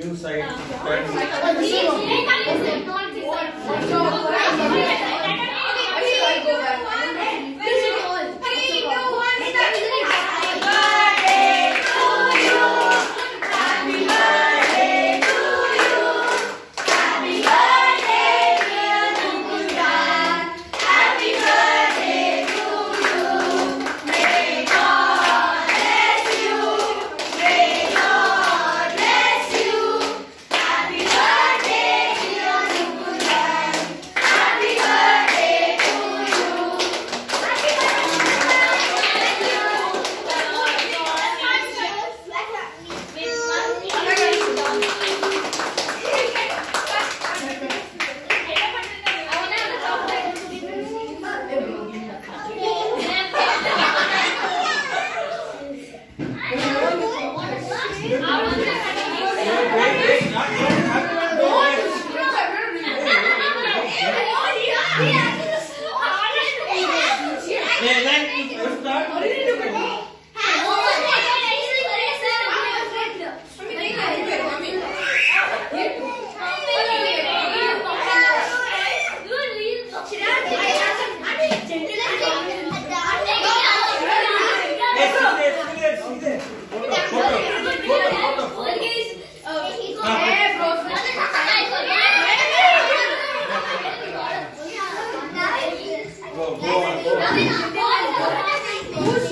Give side. Wait, wait, Who's